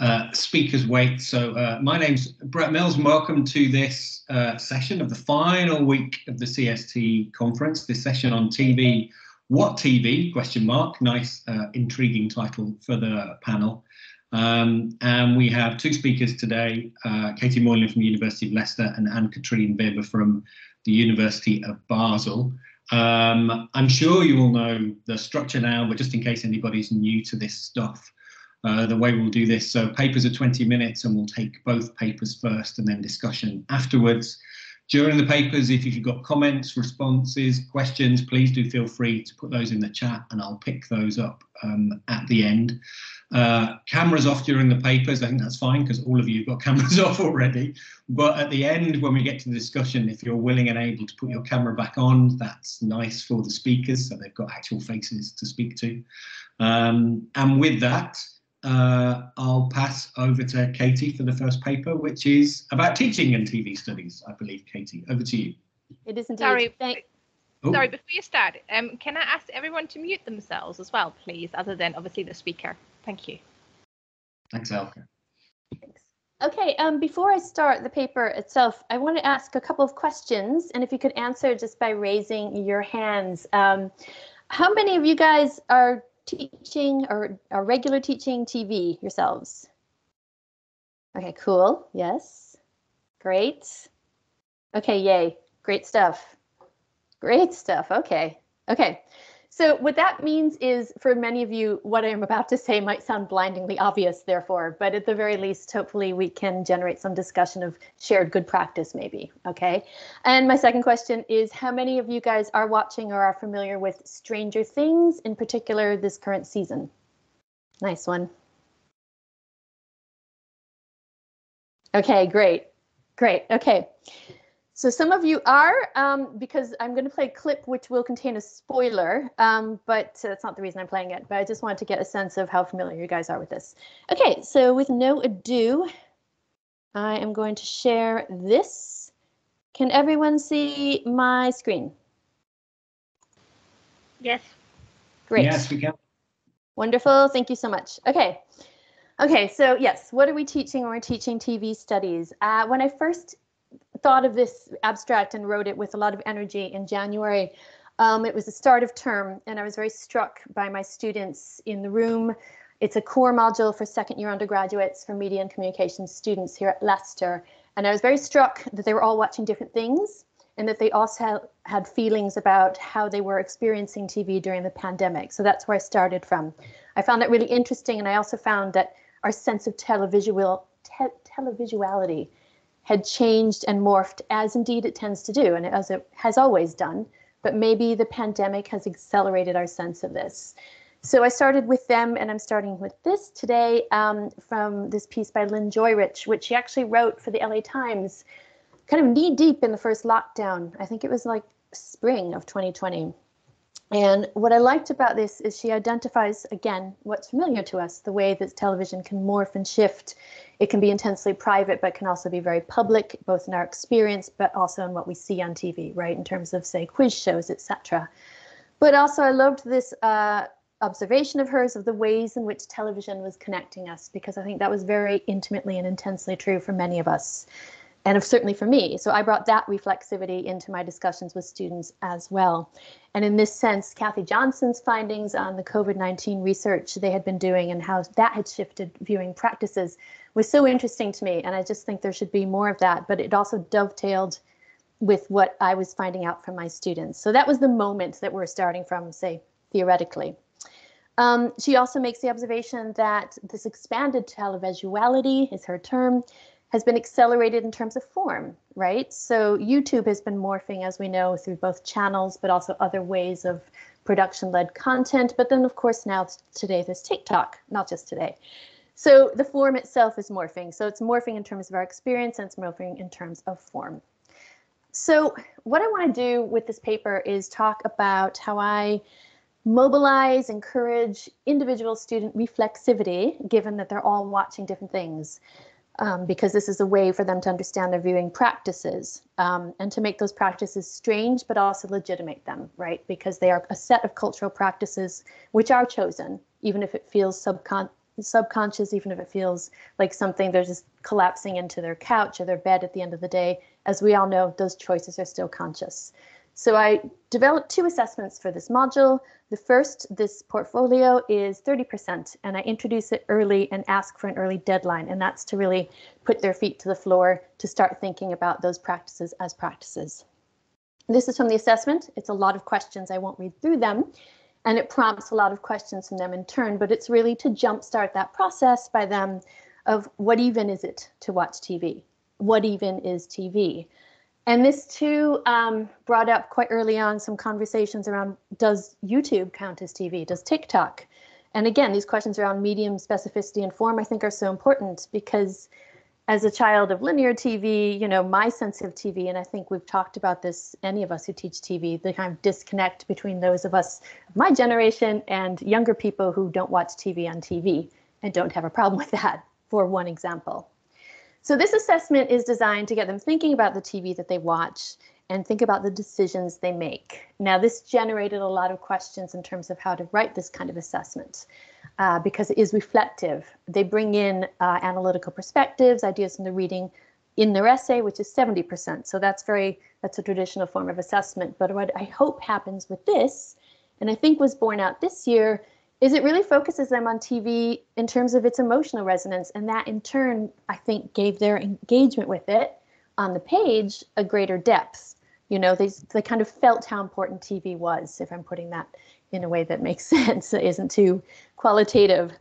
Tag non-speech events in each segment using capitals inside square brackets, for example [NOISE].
uh, speakers wait. So uh, my name's Brett Mills welcome to this uh, session of the final week of the CST conference, this session on TV. What TV, question mark, nice uh, intriguing title for the panel. Um, and we have two speakers today, uh, Katie Moylan from the University of Leicester and Anne-Katrin Weber from the University of Basel. Um, I'm sure you all know the structure now, but just in case anybody's new to this stuff, uh, the way we'll do this. So papers are 20 minutes and we'll take both papers first and then discussion afterwards. During the papers, if you've got comments, responses, questions, please do feel free to put those in the chat and I'll pick those up um, at the end. Uh, cameras off during the papers, I think that's fine because all of you have got [LAUGHS] cameras off already. But at the end, when we get to the discussion, if you're willing and able to put your camera back on, that's nice for the speakers so they've got actual faces to speak to. Um, and with that, uh, I'll pass over to Katie for the first paper, which is about teaching and TV studies, I believe. Katie, over to you. It is indeed. Sorry, Thank oh. sorry. Before you start, um, can I ask everyone to mute themselves as well, please, other than obviously the speaker? Thank you. Thanks, Elka. Thanks. Okay, um, before I start the paper itself, I want to ask a couple of questions, and if you could answer just by raising your hands. Um, how many of you guys are teaching or are regular teaching TV yourselves? Okay, cool. Yes. Great. Okay, yay. Great stuff. Great stuff. Okay. Okay. So what that means is for many of you, what I'm about to say might sound blindingly obvious, therefore, but at the very least, hopefully we can generate some discussion of shared good practice, maybe, okay? And my second question is how many of you guys are watching or are familiar with Stranger Things, in particular this current season? Nice one. Okay, great, great, okay. So some of you are, um, because I'm going to play a clip which will contain a spoiler, um, but uh, that's not the reason I'm playing it, but I just wanted to get a sense of how familiar you guys are with this. Okay, so with no ado, I am going to share this. Can everyone see my screen? Yes. Great. Yes, we can. Wonderful, thank you so much. Okay. Okay, so yes, what are we teaching? when We're teaching TV studies. Uh, when I first thought of this abstract and wrote it with a lot of energy in January. Um, it was the start of term, and I was very struck by my students in the room. It's a core module for second year undergraduates for media and communications students here at Leicester. And I was very struck that they were all watching different things and that they also had feelings about how they were experiencing TV during the pandemic. So that's where I started from. I found that really interesting, and I also found that our sense of televisual te televisuality had changed and morphed as indeed it tends to do and as it has always done. But maybe the pandemic has accelerated our sense of this. So I started with them, and I'm starting with this today um, from this piece by Lynne Joyrich, which she actually wrote for the LA Times, kind of knee deep in the first lockdown. I think it was like spring of 2020. And what I liked about this is she identifies, again, what's familiar to us the way that television can morph and shift. It can be intensely private, but can also be very public, both in our experience, but also in what we see on TV, right, in terms of, say, quiz shows, etc. But also, I loved this uh, observation of hers of the ways in which television was connecting us, because I think that was very intimately and intensely true for many of us and certainly for me. So I brought that reflexivity into my discussions with students as well. And in this sense, Kathy Johnson's findings on the COVID-19 research they had been doing and how that had shifted viewing practices was so interesting to me. And I just think there should be more of that, but it also dovetailed with what I was finding out from my students. So that was the moment that we're starting from, say, theoretically. Um, she also makes the observation that this expanded televisuality is her term, has been accelerated in terms of form, right? So YouTube has been morphing, as we know, through both channels, but also other ways of production-led content. But then, of course, now today there's TikTok, not just today. So the form itself is morphing. So it's morphing in terms of our experience and it's morphing in terms of form. So what I want to do with this paper is talk about how I mobilize, encourage individual student reflexivity, given that they're all watching different things um, because this is a way for them to understand their viewing practices um, and to make those practices strange, but also legitimate them, right? Because they are a set of cultural practices which are chosen, even if it feels subcon subconscious, even if it feels like something they're just collapsing into their couch or their bed at the end of the day. As we all know, those choices are still conscious. So I developed two assessments for this module. The first, this portfolio is 30%, and I introduce it early and ask for an early deadline, and that's to really put their feet to the floor to start thinking about those practices as practices. This is from the assessment. It's a lot of questions. I won't read through them, and it prompts a lot of questions from them in turn, but it's really to jumpstart that process by them of what even is it to watch TV? What even is TV? And this too um, brought up quite early on some conversations around does YouTube count as TV? Does TikTok? And again, these questions around medium specificity and form I think are so important because as a child of linear TV, you know, my sense of TV, and I think we've talked about this, any of us who teach TV, the kind of disconnect between those of us my generation and younger people who don't watch TV on TV and don't have a problem [LAUGHS] with that, for one example. So this assessment is designed to get them thinking about the TV that they watch and think about the decisions they make. Now, this generated a lot of questions in terms of how to write this kind of assessment uh, because it is reflective. They bring in uh, analytical perspectives, ideas from the reading in their essay, which is 70%. So that's very, that's a traditional form of assessment. But what I hope happens with this, and I think was borne out this year, is it really focuses them on TV in terms of its emotional resonance. And that in turn, I think, gave their engagement with it on the page a greater depth. You know, they, they kind of felt how important TV was, if I'm putting that in a way that makes [LAUGHS] sense, that isn't too qualitative.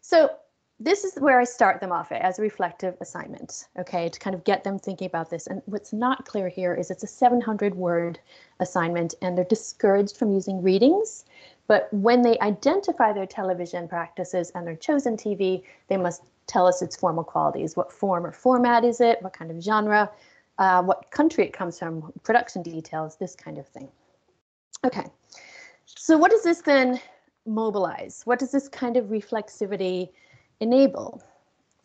So this is where I start them off as a reflective assignment, okay, to kind of get them thinking about this. And what's not clear here is it's a 700 word assignment and they're discouraged from using readings but when they identify their television practices and their chosen TV, they must tell us its formal qualities. What form or format is it? What kind of genre? Uh, what country it comes from? Production details, this kind of thing. Okay, so what does this then mobilize? What does this kind of reflexivity enable?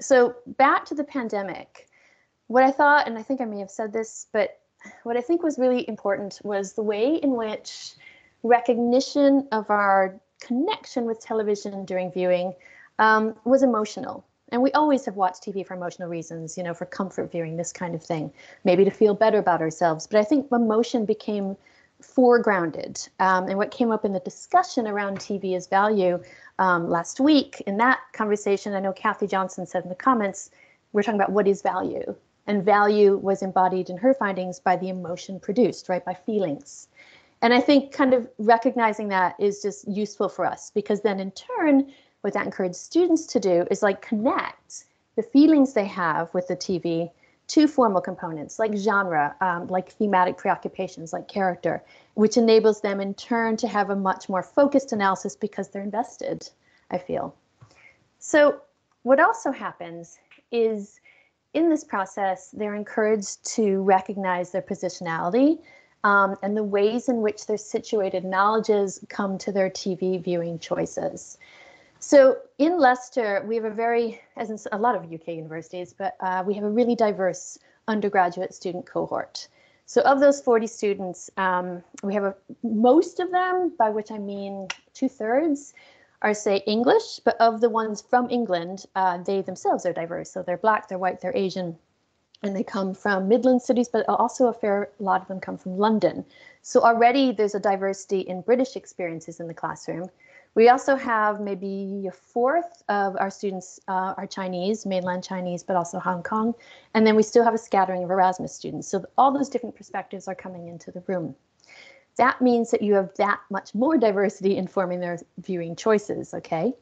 So back to the pandemic, what I thought, and I think I may have said this, but what I think was really important was the way in which recognition of our connection with television during viewing um, was emotional. And we always have watched TV for emotional reasons, you know, for comfort viewing, this kind of thing, maybe to feel better about ourselves. But I think emotion became foregrounded. Um, and what came up in the discussion around TV as value um, last week, in that conversation, I know Kathy Johnson said in the comments, we're talking about what is value. And value was embodied in her findings by the emotion produced, right, by feelings. And I think kind of recognizing that is just useful for us because then in turn, what that encourages students to do is like connect the feelings they have with the TV to formal components like genre, um, like thematic preoccupations, like character, which enables them in turn to have a much more focused analysis because they're invested, I feel. So what also happens is in this process, they're encouraged to recognize their positionality um, and the ways in which their situated knowledges come to their TV viewing choices. So in Leicester, we have a very, as in a lot of UK universities, but uh, we have a really diverse undergraduate student cohort. So of those 40 students, um, we have a, most of them, by which I mean two thirds, are say English, but of the ones from England, uh, they themselves are diverse. So they're black, they're white, they're Asian, and they come from Midland cities, but also a fair lot of them come from London. So already there's a diversity in British experiences in the classroom. We also have maybe a fourth of our students uh, are Chinese, mainland Chinese, but also Hong Kong. And then we still have a scattering of Erasmus students. So all those different perspectives are coming into the room. That means that you have that much more diversity informing their viewing choices, okay?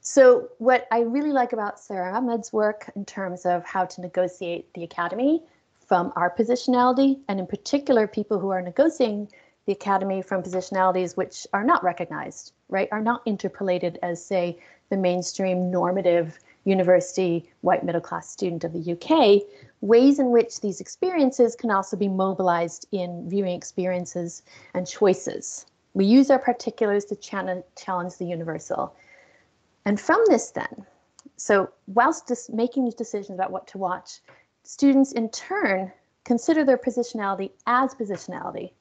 So what I really like about Sara Ahmed's work in terms of how to negotiate the academy from our positionality, and in particular, people who are negotiating the academy from positionalities which are not recognized, right, are not interpolated as, say, the mainstream normative university white middle class student of the UK, ways in which these experiences can also be mobilized in viewing experiences and choices. We use our particulars to challenge the universal. And from this then, so whilst just making these decisions about what to watch, students in turn consider their positionality as positionality.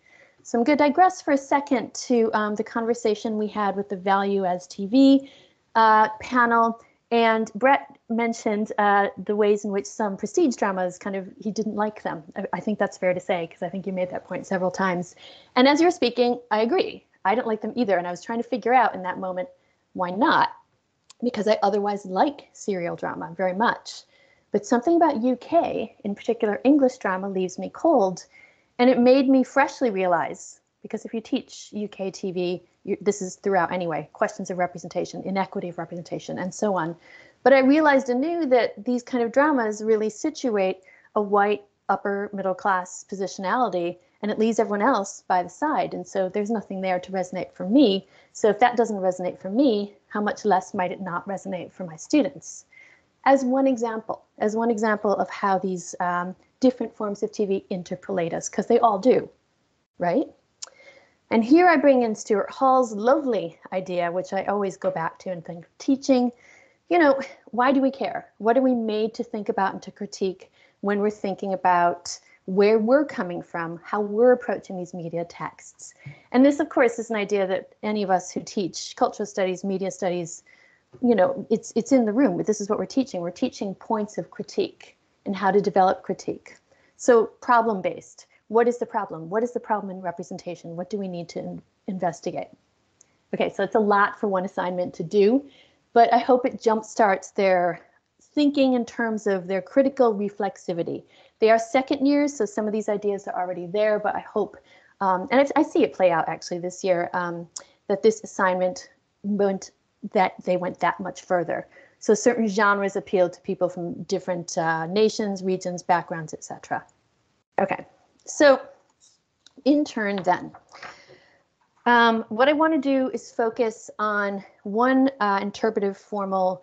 So I'm going to digress for a second to um, the conversation we had with the Value as TV uh, panel And Brett mentioned uh, the ways in which some prestige dramas kind of he didn't like them. I, I think that's fair to say because I think you made that point several times. And as you're speaking, I agree. I didn't like them either, and I was trying to figure out in that moment why not, because I otherwise like serial drama very much. But something about UK, in particular English drama, leaves me cold, and it made me freshly realize because if you teach UK TV, you, this is throughout anyway, questions of representation, inequity of representation, and so on. But I realized anew that these kind of dramas really situate a white upper middle class positionality and it leaves everyone else by the side. And so there's nothing there to resonate for me. So if that doesn't resonate for me, how much less might it not resonate for my students? As one example, as one example of how these um, different forms of TV interpolate us, because they all do, right? And here I bring in Stuart Hall's lovely idea, which I always go back to and think of teaching. You know, why do we care? What are we made to think about and to critique when we're thinking about where we're coming from, how we're approaching these media texts? And this, of course, is an idea that any of us who teach cultural studies, media studies, you know, it's it's in the room. But this is what we're teaching. We're teaching points of critique and how to develop critique. So problem based what is the problem? What is the problem in representation? What do we need to in investigate? Okay, so it's a lot for one assignment to do, but I hope it jumpstarts their thinking in terms of their critical reflexivity. They are second years, so some of these ideas are already there, but I hope, um, and I, I, see it play out actually this year, um, that this assignment went, that they went that much further. So certain genres appeal to people from different uh, nations, regions, backgrounds, etc. Okay. So in turn then, um, what I want to do is focus on one uh, interpretive formal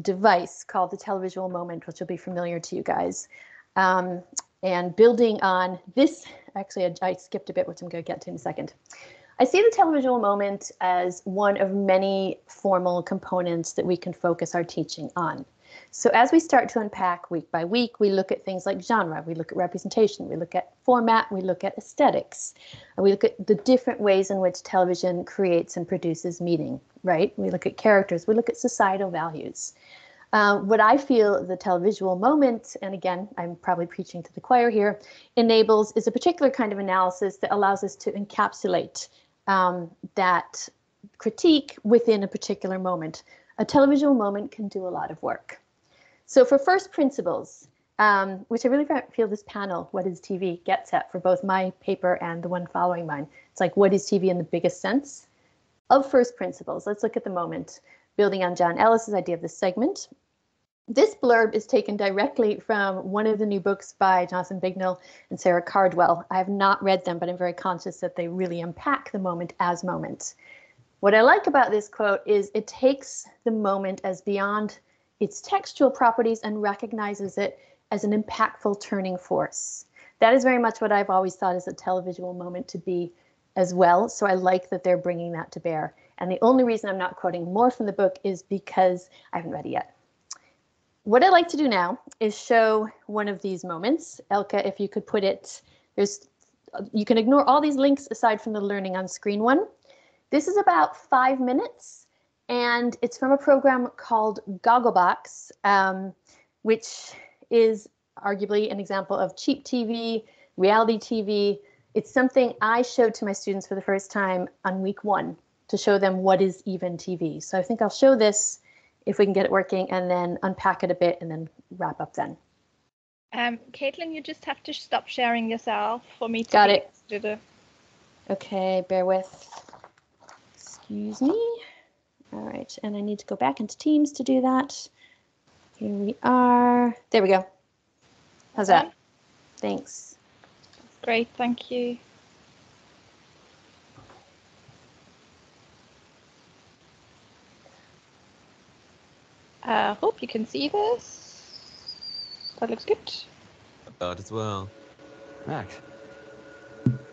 device called the televisual moment, which will be familiar to you guys. Um, and building on this, actually, I, I skipped a bit, which I'm going to get to in a second. I see the televisual moment as one of many formal components that we can focus our teaching on. So as we start to unpack week by week, we look at things like genre, we look at representation, we look at format, we look at aesthetics, we look at the different ways in which television creates and produces meaning, right? We look at characters, we look at societal values. Uh, what I feel the televisual moment, and again, I'm probably preaching to the choir here, enables is a particular kind of analysis that allows us to encapsulate um, that critique within a particular moment. A televisual moment can do a lot of work. So for first principles, um, which I really feel this panel, What is TV, gets at for both my paper and the one following mine. It's like, what is TV in the biggest sense? Of first principles, let's look at the moment, building on John Ellis's idea of this segment. This blurb is taken directly from one of the new books by Jonathan Bignell and Sarah Cardwell. I have not read them, but I'm very conscious that they really unpack the moment as moment. What I like about this quote is it takes the moment as beyond its textual properties and recognizes it as an impactful turning force. That is very much what I've always thought as a televisual moment to be as well. So I like that they're bringing that to bear. And the only reason I'm not quoting more from the book is because I haven't read it yet. What I'd like to do now is show one of these moments. Elka, if you could put it, there's, you can ignore all these links aside from the learning on screen one. This is about five minutes and it's from a program called Gogglebox, um, which is arguably an example of cheap TV, reality TV. It's something I showed to my students for the first time on week one to show them what is even TV. So I think I'll show this if we can get it working and then unpack it a bit and then wrap up then. Um, Caitlin, you just have to stop sharing yourself for me to Got it. do the. Okay, bear with. Excuse me. All right, and I need to go back into Teams to do that. Here we are. There we go. How's that? Thanks. Great, thank you. I uh, hope you can see this. That looks good. About as well. Max.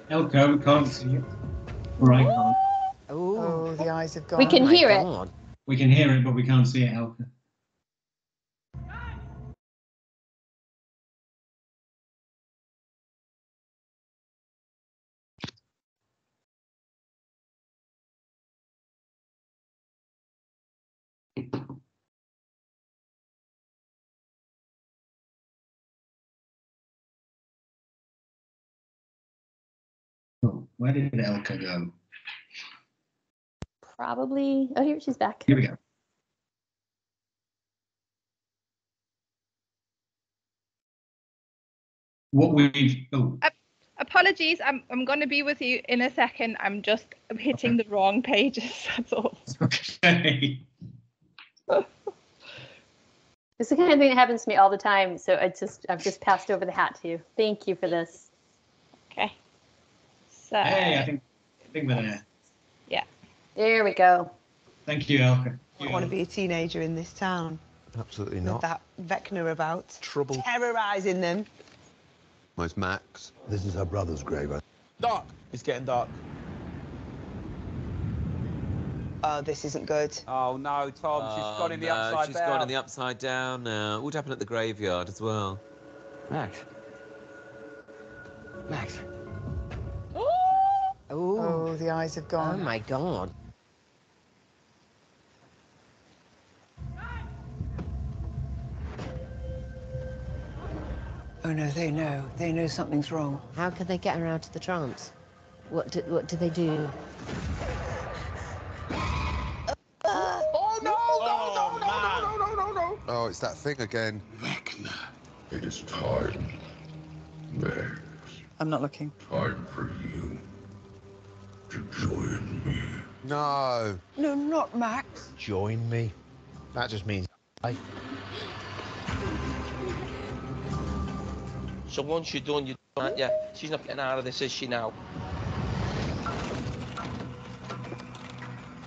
Elka, we can't see you. Or I can't. Oh, the eyes of God. We can oh hear God. it. We can hear it, but we can't see it, Helga. Oh, where did Elka go? Probably. Oh, here she's back. Here we go. What we've oh Apologies, I'm I'm going to be with you in a second. I'm just hitting the wrong pages. [LAUGHS] That's all. okay. It's the kind of thing that happens to me all the time. So I just I've just passed over the hat to you. Thank you for this. Okay. So. Hey, I think I think we're there. There we go. Thank you, Elka. I want to be a teenager in this town Absolutely with not. that Vecna about, Trouble. terrorising them. Where's Max? This is her brother's grave. I- Dark. It's getting dark. Oh, this isn't good. Oh no, Tom, she's oh, gone in the no, upside she's down. gone in the upside down now. What would happen at the graveyard as well? Max. Max. Oh, Oh, the eyes have gone. oh my god. Oh no, they know. They know something's wrong. How could they get her out of the trance? What do, what do they do? Oh no, no, no, oh, no, no, no, no, no, no. Oh, it's that thing again. Vecna. It is time. Max, I'm not looking. time for you to join me. No. No, not Max. Join me. That just means I. So once you're done, you're done, aren't you? She's not getting out of this, is she now?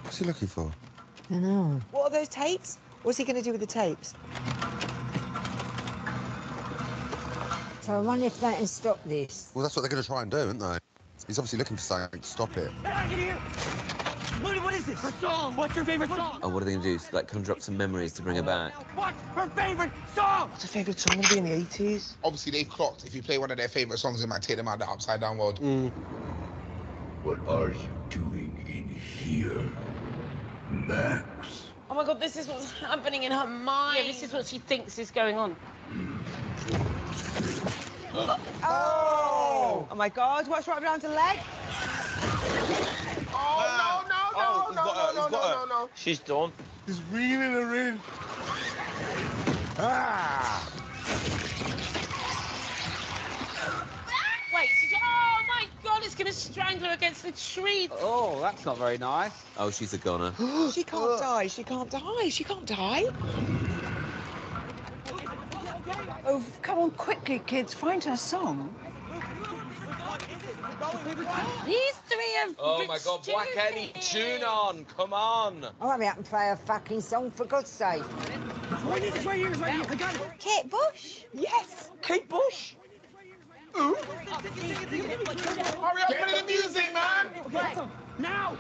What's he looking for? I know. What are those tapes? What's he going to do with the tapes? So I wonder if they can stop this. Well, that's what they're going to try and do, aren't they? He's obviously looking for something to stop it. What is this? Her song. What's your favorite song? Oh, what are they going to do? Like conjure up some memories to bring her back? What's her favorite song? What's her favourite song going to be in the 80s? Obviously, they've clocked. If you play one of their favorite songs, it might take them out of the upside down world. Mm. What are you doing in here, Max? Oh my god, this is what's happening in her mind. Yeah, this is what she thinks is going on. Oh! Oh my God! What's right around her leg? Oh, no, no, Oh, no, he's no, her, no, he's no, got her. no, no, no. She's done. He's reeling her in. Ah! Wait, she's, oh my god, it's gonna strangle her against the tree. Oh, that's not very nice. Oh, she's a goner. [GASPS] she can't die. She can't die. She can't die. Oh, come on, quickly, kids. Find her song. These three have. Oh my god, Black Eddie, tune on. Come on. I want me out and play a fucking song for God's sake. We need to play here, right now. Kate Bush. Yes. Kate Bush. Ooh. Hurry up, play the music, man. Now!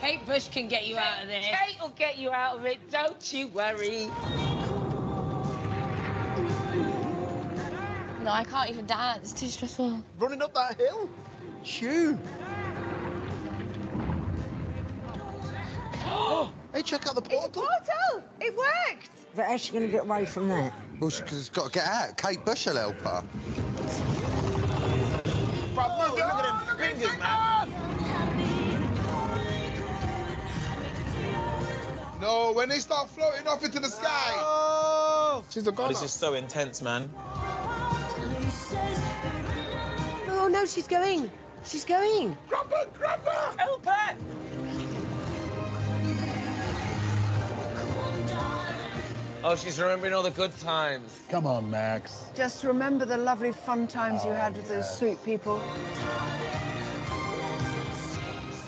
Kate Bush can get you out of there. Kate will get you out of it, don't you worry. No, I can't even dance. It's too stressful. Running up that hill. Shoo! Oh! hey, check out the portal. Portal. It worked. But how's she going to get away from that? Well, she's got to get out. Kate Bush will help her. Bro, look, look at them fingers, man. No, when they start floating off into the sky. Oh. She's a god. This is so intense, man. Oh no, she's going. She's going. Grab her, grab her. Help her! Oh, she's remembering all the good times. Come on, Max. Just remember the lovely fun times you had with those sweet people.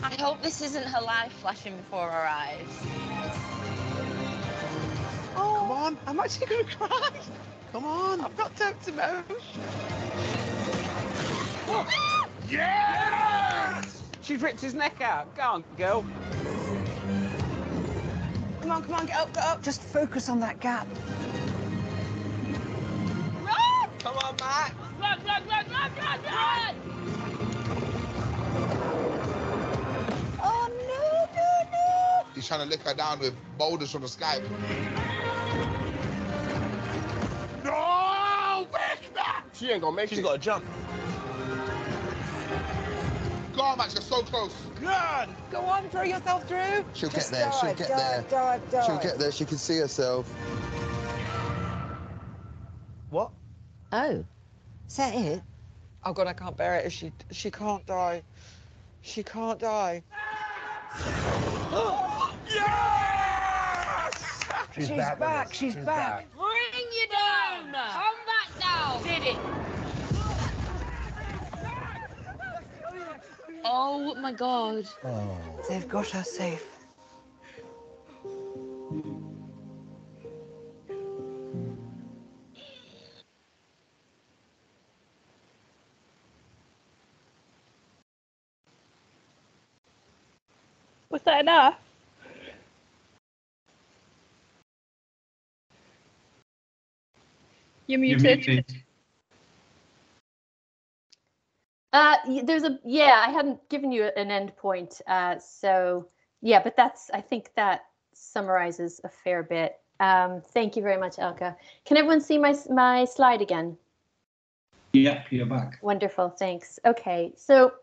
I hope this isn't her life flashing before her eyes. Oh, come on. I'm actually going to cry. Come on. I've got Dr. Mouse. Yes! She's ripped his neck out. Go on, girl. Come on, come on, get up, get up. Just focus on that gap. Run! Come on, Max. Run, run, run, run, run, run! Oh, no, no, no. He's trying to lick her down with boulders from the sky. No! Vecna! She ain't gonna make it. She's it. got to jump. Go on, Max, you're so close. Run! Go on, throw yourself through. She'll Just get there. She'll get dive, there. Dive, dive, She'll get there. She can see herself. What? Oh, is that it? Oh god, I can't bear it. She she can't die. She can't die. [GASPS] She's, She's back. back, us. she's back. Bring you down! Come back down! Did it? Oh my god. Oh. They've got her safe. Was that enough? You're You're muted. muted. Uh, there's a yeah. I hadn't given you an end point. Uh, so yeah, but that's I think that summarizes a fair bit. Um, thank you very much, Elka. Can everyone see my my slide again? Yep, you're back. Wonderful, thanks. Okay, so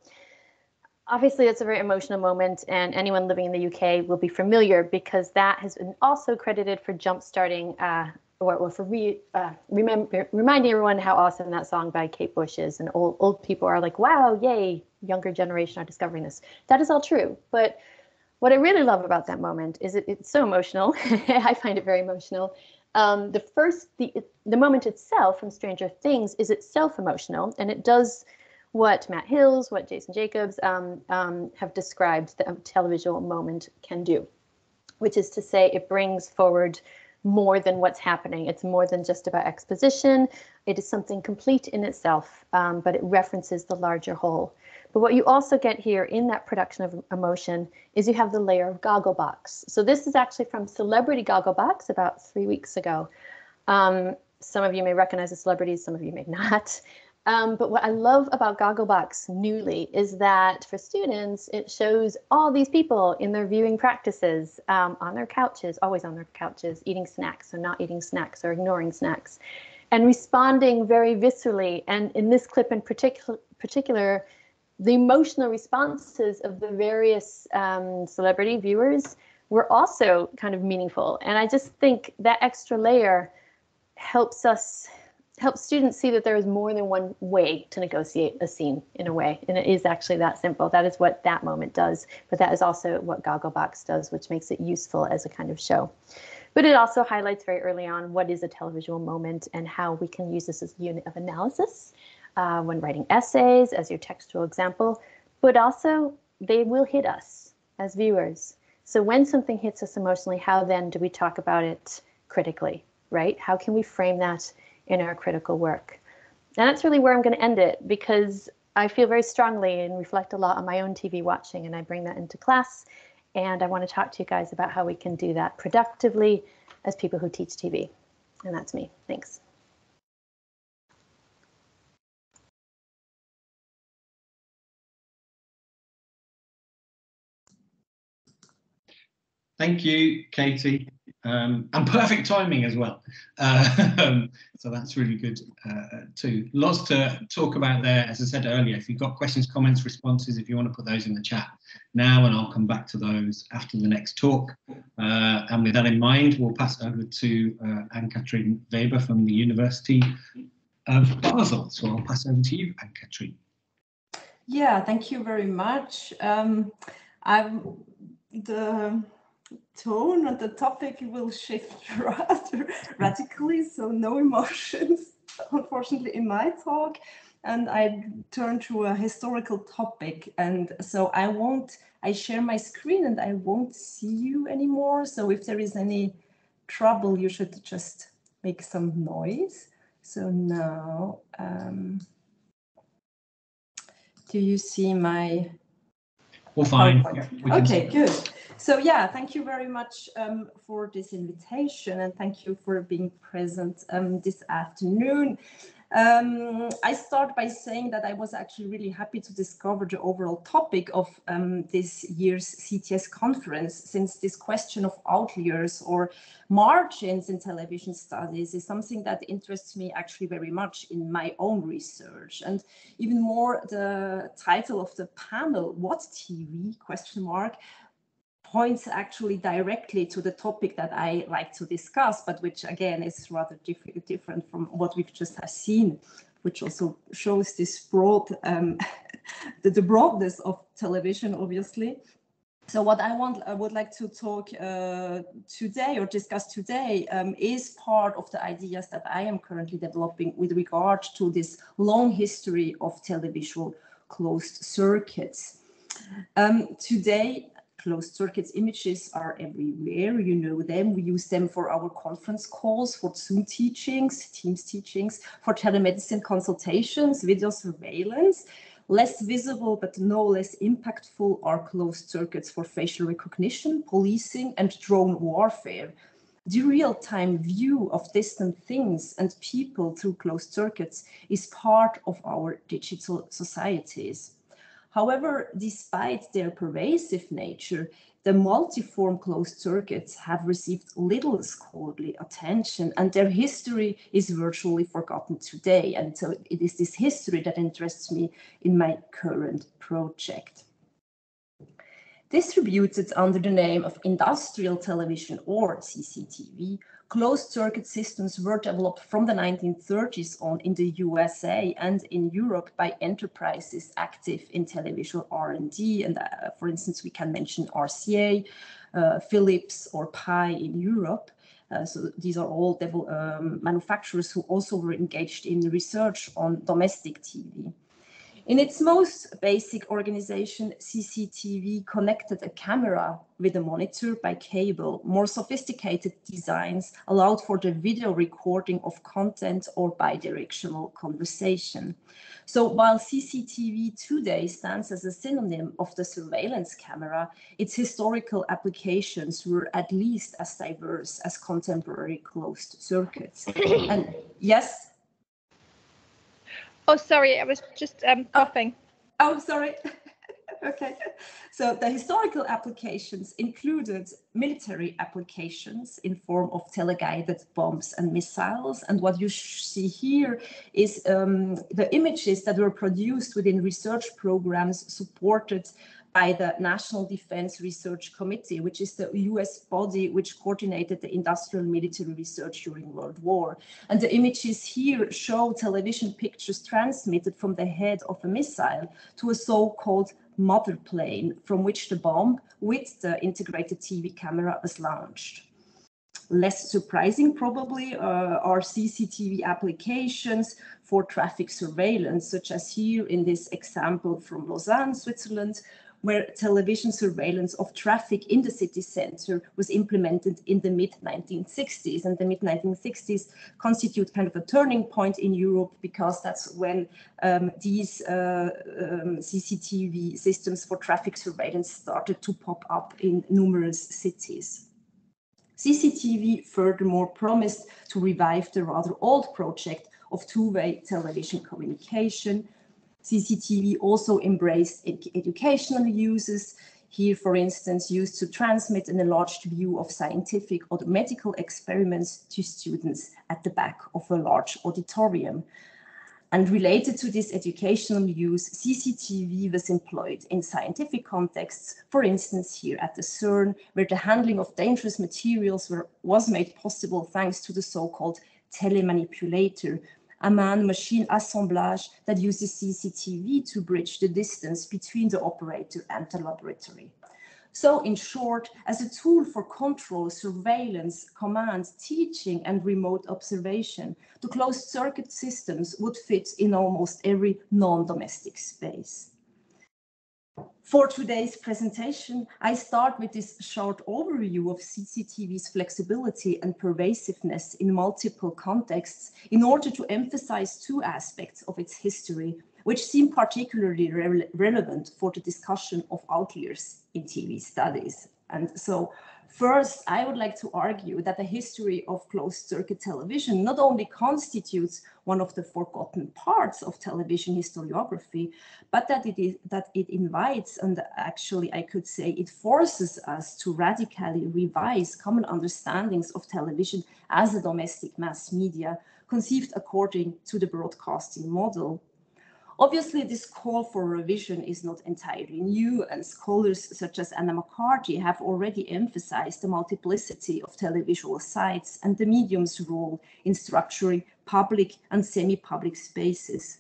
obviously that's a very emotional moment, and anyone living in the UK will be familiar because that has been also credited for jumpstarting uh, or, or for re, uh, remember, reminding everyone how awesome that song by Kate Bush is. And old, old people are like, wow, yay, younger generation are discovering this. That is all true. But what I really love about that moment is it, it's so emotional. [LAUGHS] I find it very emotional. Um, the first, the, the moment itself from Stranger Things is itself emotional, and it does what Matt Hills, what Jason Jacobs um, um, have described the a televisual moment can do, which is to say it brings forward more than what's happening. It's more than just about exposition. It is something complete in itself, um, but it references the larger whole. But what you also get here in that production of emotion is you have the layer of Gogglebox. So this is actually from Celebrity Gogglebox about three weeks ago. Um, some of you may recognize the celebrities, some of you may [LAUGHS] not. Um, but what I love about Gogglebox newly is that for students, it shows all these people in their viewing practices um, on their couches, always on their couches, eating snacks or not eating snacks or ignoring snacks, and responding very viscerally. And in this clip in particular, particular the emotional responses of the various um, celebrity viewers were also kind of meaningful. And I just think that extra layer helps us helps students see that there is more than one way to negotiate a scene in a way. And it is actually that simple. That is what that moment does but that is also what gogglebox does which makes it useful as a kind of show. But it also highlights very early on what is a televisual moment and how we can use this as a unit of analysis uh, when writing essays as your textual example but also they will hit us as viewers. So when something hits us emotionally how then do we talk about it critically right? How can we frame that in our critical work. And that's really where I'm going to end it because I feel very strongly and reflect a lot on my own TV watching, and I bring that into class. And I want to talk to you guys about how we can do that productively as people who teach TV. And that's me. Thanks. Thank you, Katie. Um, and perfect timing as well. Um, so that's really good uh, too. Lots to talk about there. As I said earlier, if you've got questions, comments, responses, if you want to put those in the chat now, and I'll come back to those after the next talk. Uh, and with that in mind, we'll pass over to uh, Anne-Katrin Weber from the University of Basel. So I'll pass over to you, Anne-Katrin. Yeah, thank you very much. Um, I'm the tone and the topic will shift [LAUGHS] rather radically, so no emotions, [LAUGHS] unfortunately, in my talk. And I turn to a historical topic. And so I won't, I share my screen and I won't see you anymore. So if there is any trouble, you should just make some noise. So now, um, do you see my All fine. We okay, good. So yeah, thank you very much um, for this invitation and thank you for being present um, this afternoon. Um, I start by saying that I was actually really happy to discover the overall topic of um, this year's CTS conference, since this question of outliers or margins in television studies is something that interests me actually very much in my own research. And even more, the title of the panel, What TV? question mark, points actually directly to the topic that I like to discuss, but which again is rather diff different from what we've just seen, which also shows this broad, um, [LAUGHS] the, the, broadness of television, obviously. So what I want, I would like to talk uh, today or discuss today um, is part of the ideas that I am currently developing with regard to this long history of televisual closed circuits. Um, today, closed circuits images are everywhere. You know them. We use them for our conference calls, for Zoom teachings, Teams teachings, for telemedicine consultations, video surveillance. Less visible but no less impactful are closed circuits for facial recognition, policing, and drone warfare. The real-time view of distant things and people through closed circuits is part of our digital societies. However, despite their pervasive nature, the multiform closed circuits have received little scholarly attention and their history is virtually forgotten today. And so it is this history that interests me in my current project. Distributed under the name of industrial television or CCTV, closed circuit systems were developed from the 1930s on in the USA and in Europe by enterprises active in television R&D. And uh, for instance, we can mention RCA, uh, Philips or Pye in Europe. Uh, so these are all um, manufacturers who also were engaged in research on domestic TV. In its most basic organization, CCTV connected a camera with a monitor by cable. More sophisticated designs allowed for the video recording of content or bidirectional conversation. So while CCTV today stands as a synonym of the surveillance camera, its historical applications were at least as diverse as contemporary closed circuits. [CLEARS THROAT] and yes, Oh, sorry, I was just um, oh. coughing. Oh, oh sorry. [LAUGHS] okay. So the historical applications included military applications in form of teleguided bombs and missiles. And what you see here is um, the images that were produced within research programs supported by the National Defense Research Committee, which is the US body which coordinated the industrial military research during World War. And the images here show television pictures transmitted from the head of a missile to a so-called mother plane from which the bomb with the integrated TV camera was launched. Less surprising probably uh, are CCTV applications for traffic surveillance, such as here in this example from Lausanne, Switzerland, where television surveillance of traffic in the city center was implemented in the mid 1960s. And the mid 1960s constitute kind of a turning point in Europe because that's when um, these uh, um, CCTV systems for traffic surveillance started to pop up in numerous cities. CCTV furthermore promised to revive the rather old project of two-way television communication, CCTV also embraced ed educational uses, here, for instance, used to transmit an enlarged view of scientific or medical experiments to students at the back of a large auditorium. And related to this educational use, CCTV was employed in scientific contexts, for instance, here at the CERN, where the handling of dangerous materials were, was made possible thanks to the so-called telemanipulator, a man-machine assemblage that uses CCTV to bridge the distance between the operator and the laboratory. So in short, as a tool for control, surveillance, command, teaching, and remote observation, the closed circuit systems would fit in almost every non-domestic space. For today's presentation, I start with this short overview of CCTV's flexibility and pervasiveness in multiple contexts in order to emphasize two aspects of its history, which seem particularly re relevant for the discussion of outliers in TV studies. And so First, I would like to argue that the history of closed circuit television not only constitutes one of the forgotten parts of television historiography, but that it is that it invites and actually I could say it forces us to radically revise common understandings of television as a domestic mass media conceived according to the broadcasting model. Obviously, this call for revision is not entirely new, and scholars such as Anna McCarthy have already emphasized the multiplicity of televisual sites and the medium's role in structuring public and semi-public spaces.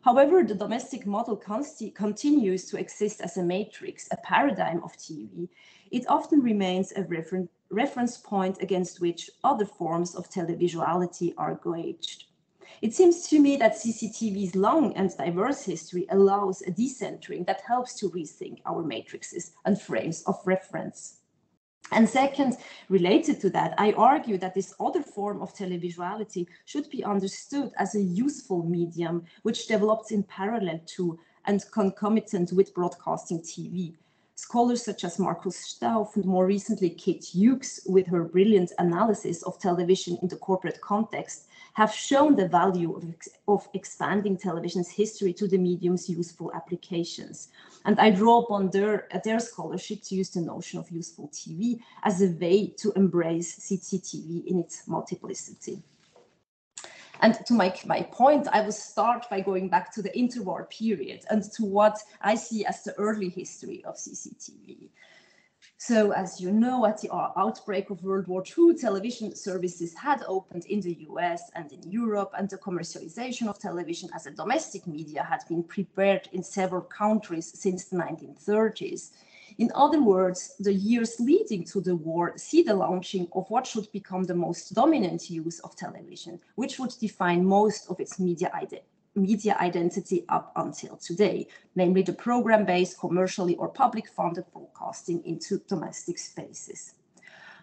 However, the domestic model continues to exist as a matrix, a paradigm of TV. It often remains a refer reference point against which other forms of televisuality are gauged. It seems to me that CCTV's long and diverse history allows a decentering that helps to rethink our matrices and frames of reference. And second, related to that, I argue that this other form of televisuality should be understood as a useful medium which develops in parallel to and concomitant with broadcasting TV. Scholars such as Markus Stauff and more recently Kit Hughes with her brilliant analysis of television in the corporate context have shown the value of, ex of expanding television's history to the medium's useful applications. And I draw upon their, their scholarship to use the notion of useful TV as a way to embrace CCTV in its multiplicity. And to make my point, I will start by going back to the interwar period and to what I see as the early history of CCTV. So as you know, at the outbreak of World War II, television services had opened in the US and in Europe, and the commercialization of television as a domestic media had been prepared in several countries since the 1930s. In other words, the years leading to the war see the launching of what should become the most dominant use of television, which would define most of its media identity media identity up until today, namely the program-based commercially or public funded broadcasting into domestic spaces.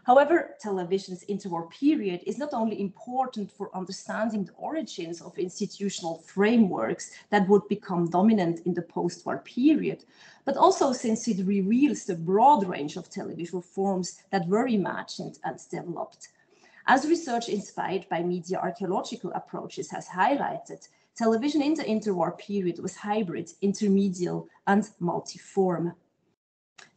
However, television's interwar period is not only important for understanding the origins of institutional frameworks that would become dominant in the post-war period, but also since it reveals the broad range of television forms that were imagined and developed. As research inspired by media archaeological approaches has highlighted, television in the interwar period was hybrid, intermedial, and multiform.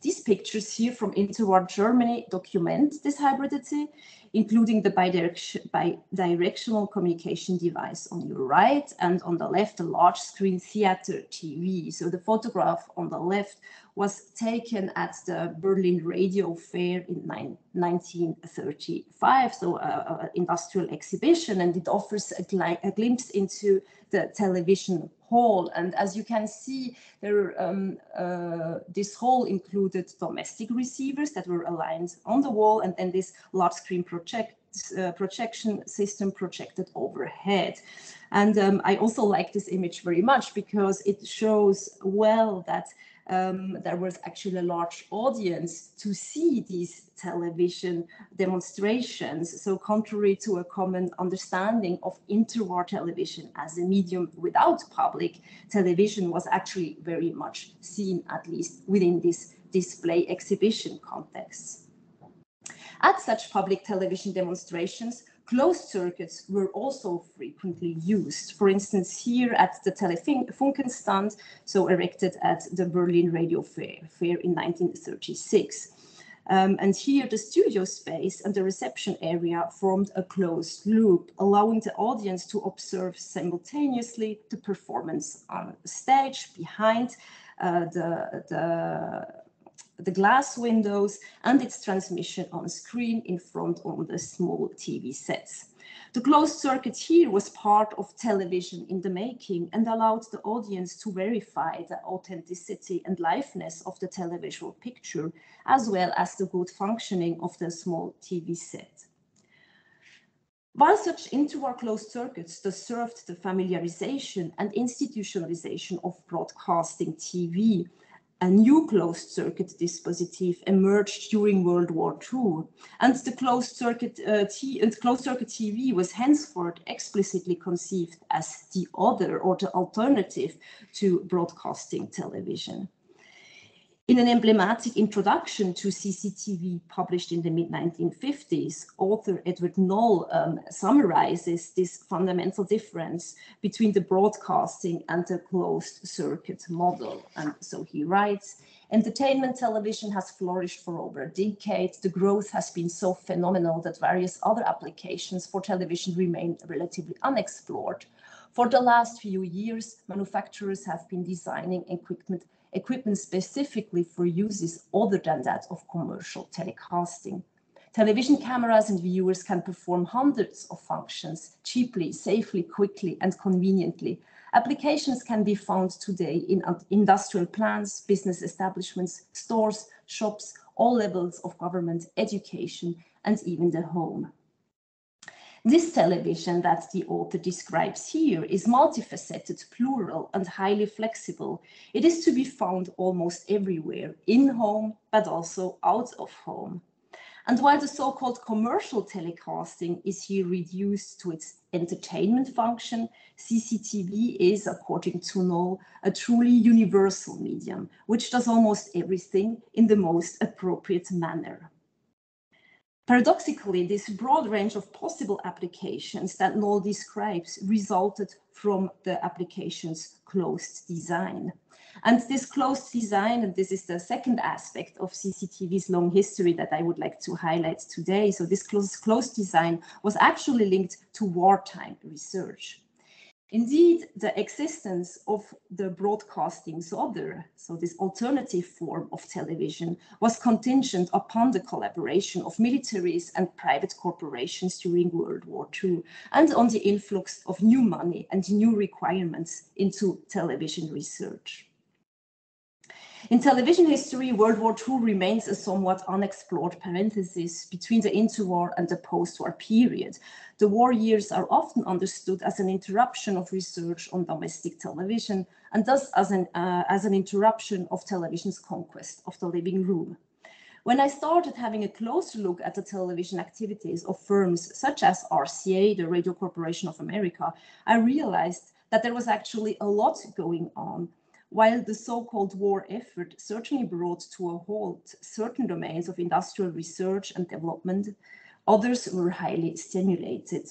These pictures here from interwar Germany document this hybridity, including the bidirectional communication device on your right and on the left, a large screen theater TV. So the photograph on the left was taken at the Berlin Radio Fair in 1935, so an industrial exhibition, and it offers a, gl a, glimpse into the television hall. And as you can see, there, um, uh, this hall included domestic receivers that were aligned on the wall, and then this large screen project uh, projection system projected overhead. And um, I also like this image very much because it shows well that um, there was actually a large audience to see these television demonstrations. So contrary to a common understanding of interwar television as a medium without public, television was actually very much seen, at least within this display exhibition context. At such public television demonstrations, closed circuits were also frequently used. For instance, here at the Telefunken stand, so erected at the Berlin Radio Fair, Fair in 1936. Um, and here the studio space and the reception area formed a closed loop, allowing the audience to observe simultaneously the performance on stage behind uh, the, the the glass windows and its transmission on screen in front on the small TV sets. The closed circuit here was part of television in the making and allowed the audience to verify the authenticity and liveness of the televisual picture, as well as the good functioning of the small TV set. While such interwar closed circuits served the familiarization and institutionalization of broadcasting TV, a new closed circuit dispositif emerged during World War II, and the closed circuit, uh, and closed circuit TV was henceforth explicitly conceived as the other or the alternative to broadcasting television. In an emblematic introduction to CCTV published in the mid 1950s, author Edward Noll um, summarizes this fundamental difference between the broadcasting and the closed circuit model. And so he writes Entertainment television has flourished for over a decade. The growth has been so phenomenal that various other applications for television remain relatively unexplored. For the last few years, manufacturers have been designing equipment equipment specifically for uses other than that of commercial telecasting. Television cameras and viewers can perform hundreds of functions cheaply, safely, quickly, and conveniently. Applications can be found today in industrial plants, business establishments, stores, shops, all levels of government, education, and even the home. This television that the author describes here is multifaceted, plural, and highly flexible. It is to be found almost everywhere, in home, but also out of home. And while the so-called commercial telecasting is here reduced to its entertainment function, CCTV is, according to Noll, a truly universal medium, which does almost everything in the most appropriate manner. Paradoxically, this broad range of possible applications that Noll describes resulted from the application's closed design. And this closed design, and this is the second aspect of CCTV's long history that I would like to highlight today. So this closed, closed design was actually linked to wartime research. Indeed, the existence of the broadcasting other, so this alternative form of television, was contingent upon the collaboration of militaries and private corporations during World War II, and on the influx of new money and new requirements into television research. In television history, World War II remains a somewhat unexplored parenthesis between the interwar and the post-war period. The war years are often understood as an interruption of research on domestic television and thus as an, uh, as an interruption of television's conquest of the living room. When I started having a closer look at the television activities of firms such as RCA, the Radio Corporation of America, I realized that there was actually a lot going on while the so-called war effort certainly brought to a halt certain domains of industrial research and development, others were highly stimulated.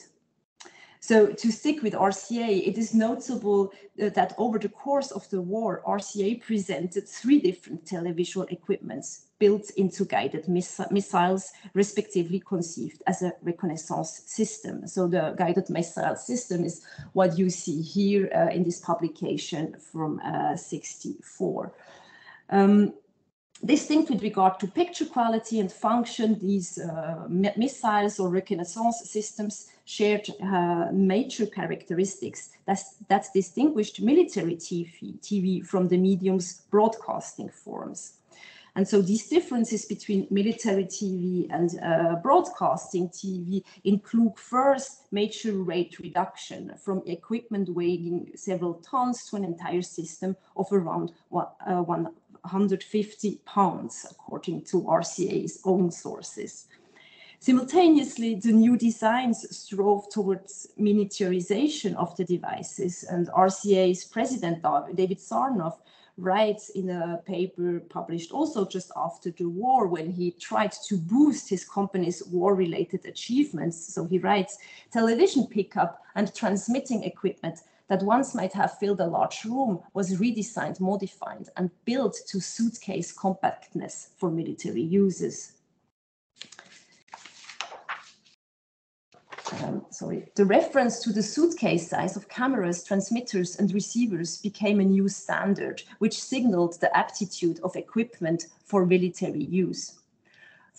So to stick with RCA, it is notable uh, that over the course of the war, RCA presented three different televisual equipments built into guided miss missiles, respectively conceived as a reconnaissance system. So the guided missile system is what you see here uh, in this publication from uh, 64. Um, distinct with regard to picture quality and function, these uh, missiles or reconnaissance systems shared uh, major characteristics that, that distinguished military TV, TV from the medium's broadcasting forms. And so these differences between military TV and uh, broadcasting TV include first major rate reduction from equipment weighing several tons to an entire system of around one, uh, 150 pounds, according to RCA's own sources. Simultaneously, the new designs strove towards miniaturization of the devices, and RCA's president, David Sarnoff, writes in a paper published also just after the war when he tried to boost his company's war-related achievements. So he writes, television pickup and transmitting equipment that once might have filled a large room was redesigned, modified, and built to suitcase compactness for military uses. um, sorry, the reference to the suitcase size of cameras, transmitters, and receivers became a new standard, which signaled the aptitude of equipment for military use.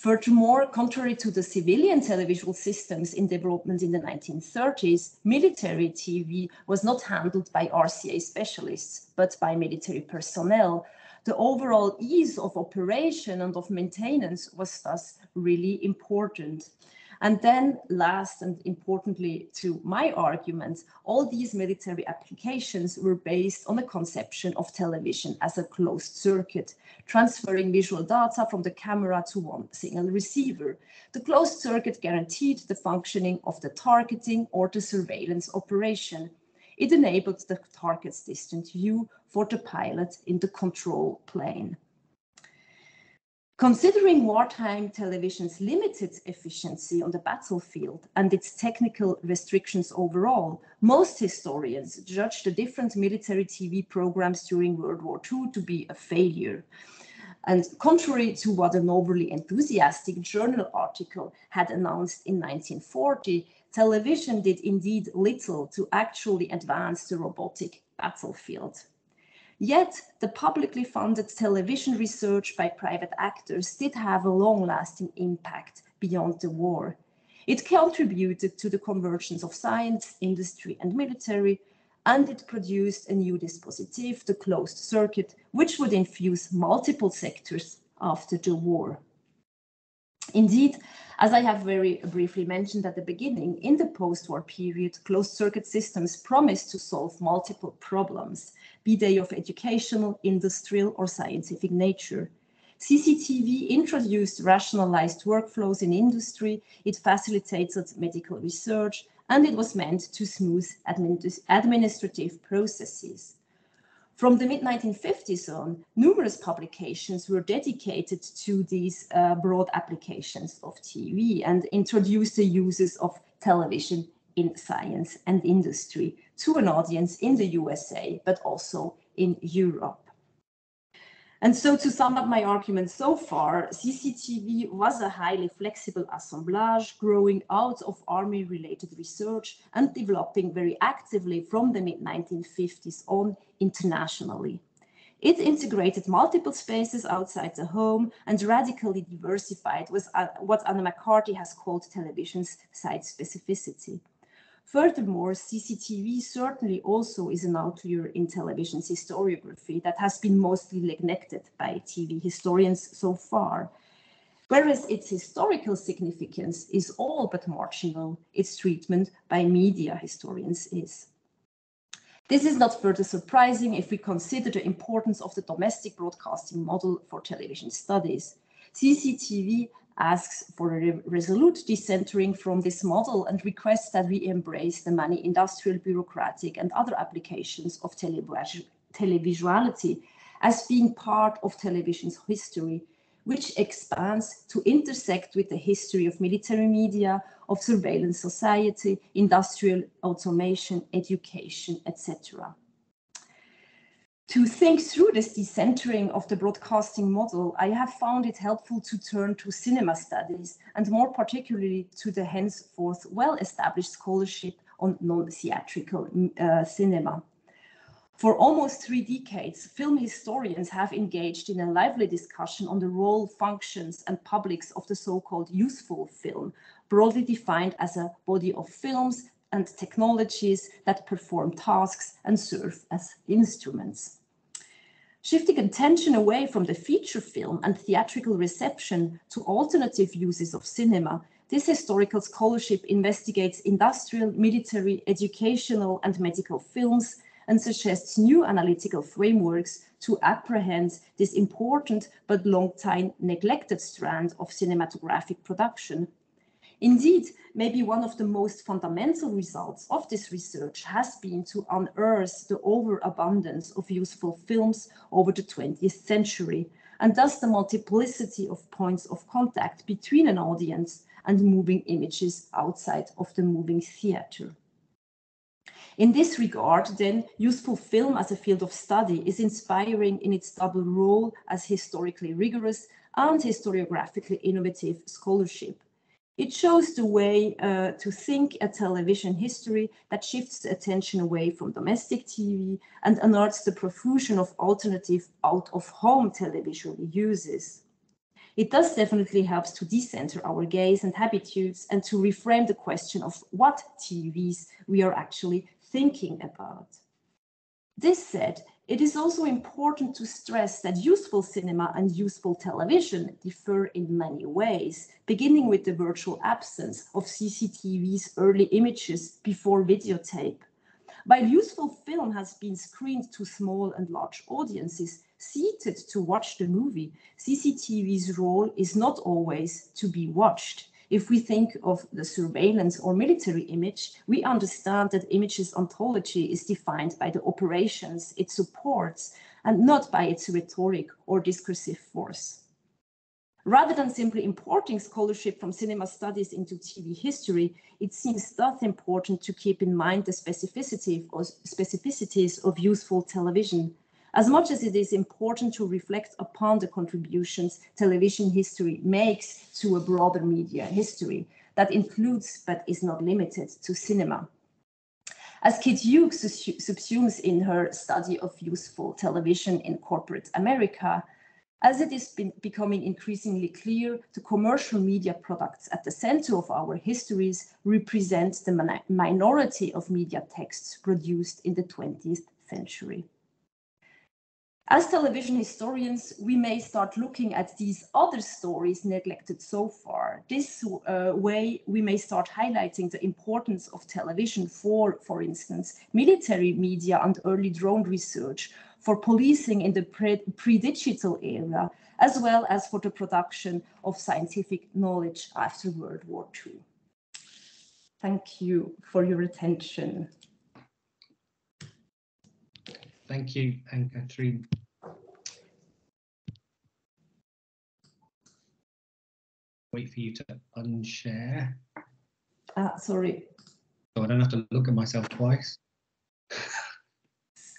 Furthermore, contrary to the civilian televisual systems in development in the 1930s, military TV was not handled by RCA specialists, but by military personnel. The overall ease of operation and of maintenance was thus really important. And then last and importantly to my argument, all these military applications were based on the conception of television as a closed circuit, transferring visual data from the camera to one single receiver. The closed circuit guaranteed the functioning of the targeting or the surveillance operation. It enabled the target's distant view for the pilot in the control plane. Considering wartime television's limited efficiency on the battlefield and its technical restrictions overall, most historians judge the different military TV programs during World War II to be a failure. And contrary to what an overly enthusiastic journal article had announced in 1940, television did indeed little to actually advance the robotic battlefield. Yet, the publicly funded television research by private actors did have a long-lasting impact beyond the war. It contributed to the convergence of science, industry, and military, and it produced a new dispositif, the closed circuit, which would infuse multiple sectors after the war. Indeed, as I have very briefly mentioned at the beginning, in the post-war period, closed circuit systems promised to solve multiple problems, be they of educational, industrial, or scientific nature. CCTV introduced rationalized workflows in industry, it facilitated medical research, and it was meant to smooth administrative processes. From the mid-1950s on, numerous publications were dedicated to these uh, broad applications of TV and introduced the uses of television in science and industry to an audience in the USA, but also in Europe. And so to sum up my argument so far, CCTV was a highly flexible assemblage growing out of army-related research and developing very actively from the mid-1950s on internationally. It integrated multiple spaces outside the home and radically diversified with uh, what Anna McCarthy has called television's site specificity. Furthermore, CCTV certainly also is an outlier in television's historiography that has been mostly neglected by TV historians so far. Whereas its historical significance is all but marginal, its treatment by media historians is. This is not further surprising if we consider the importance of the domestic broadcasting model for television studies. CCTV asks for a resolute decentering from this model and requests that we embrace the many industrial, bureaucratic, and other applications of televisuality as being part of television's history, which expands to intersect with the history of military media, of surveillance society, industrial automation, education, etc. To think through this decentering of the broadcasting model, I have found it helpful to turn to cinema studies and more particularly to the henceforth well-established scholarship on non-theatrical uh, cinema. For almost three decades, film historians have engaged in a lively discussion on the role, functions, and publics of the so-called useful film, broadly defined as a body of films and technologies that perform tasks and serve as instruments. Shifting attention away from the feature film and theatrical reception to alternative uses of cinema, this historical scholarship investigates industrial, military, educational, and medical films and suggests new analytical frameworks to apprehend this important but long time neglected strand of cinematographic production. Indeed, maybe one of the most fundamental results of this research has been to unearth the overabundance of useful films over the 20th century, and thus the multiplicity of points of contact between an audience and moving images outside of the moving theater. In this regard, then, useful film as a field of study is inspiring in its double role as historically rigorous and historiographically innovative scholarship it shows the way uh, to think a television history that shifts attention away from domestic TV and unearths the profusion of alternative out-of-home television uses. It does definitely helps to decenter our gaze and habitudes and to reframe the question of what TVs we are actually thinking about. This said, it is also important to stress that useful cinema and useful television differ in many ways, beginning with the virtual absence of CCTV's early images before videotape. While useful film has been screened to small and large audiences seated to watch the movie, CCTV's role is not always to be watched. If we think of the surveillance or military image, we understand that image's ontology is defined by the operations it supports and not by its rhetoric or discursive force. Rather than simply importing scholarship from cinema studies into TV history, it seems thus important to keep in mind the specificity or specificities of useful television, as much as it is important to reflect upon the contributions television history makes to a broader media history that includes but is not limited to cinema. As Kit Hughes subsumes in her study of useful television in corporate America, as it is becoming increasingly clear, the commercial media products at the center of our histories represent the minority of media texts produced in the 20th century. As television historians, we may start looking at these other stories neglected so far. This uh, way, we may start highlighting the importance of television for, for instance, military media and early drone research, for policing in the pre-digital era, as well as for the production of scientific knowledge after World War II. Thank you for your attention. Thank you, Anne-Katrin. Wait for you to unshare. Uh, sorry. So I don't have to look at myself twice.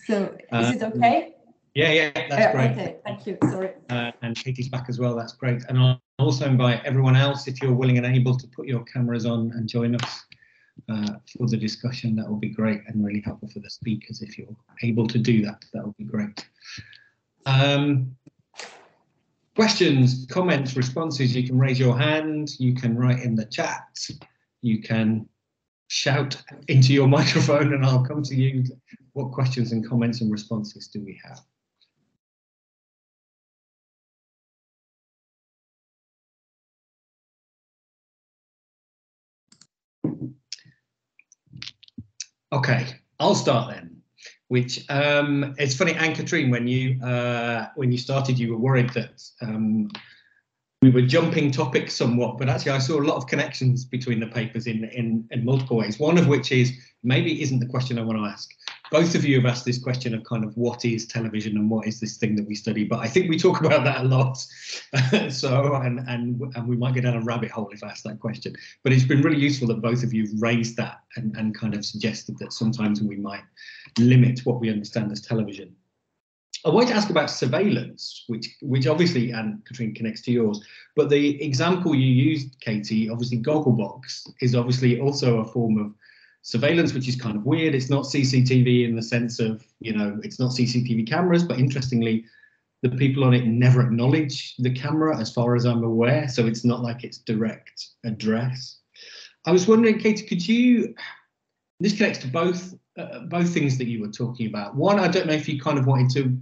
So is it um, okay? Yeah, yeah, that's great. Okay, thank you. Sorry. Uh, and Katie's back as well. That's great. And I'll also invite everyone else, if you're willing and able, to put your cameras on and join us uh, for the discussion. That will be great and really helpful for the speakers. If you're able to do that, that would be great. Um, questions, comments, responses, you can raise your hand, you can write in the chat, you can shout into your [LAUGHS] microphone and I'll come to you what questions and comments and responses do we have? Okay, I'll start then. Which um, it's funny, Anne-Katrin, when you uh, when you started, you were worried that um, we were jumping topics somewhat, but actually I saw a lot of connections between the papers in, in, in multiple ways. One of which is maybe isn't the question I want to ask. Both of you have asked this question of kind of what is television and what is this thing that we study, but I think we talk about that a lot. [LAUGHS] so and and and we might get down a rabbit hole if I ask that question. But it's been really useful that both of you raised that and, and kind of suggested that sometimes we might limit what we understand as television. I wanted to ask about surveillance, which which obviously Anne-Katrin connects to yours, but the example you used, Katie, obviously Gogglebox is obviously also a form of surveillance, which is kind of weird. It's not CCTV in the sense of, you know, it's not CCTV cameras, but interestingly, the people on it never acknowledge the camera as far as I'm aware. So it's not like it's direct address. I was wondering, Katie, could you, this connects to both uh, both things that you were talking about. One, I don't know if you kind of wanted to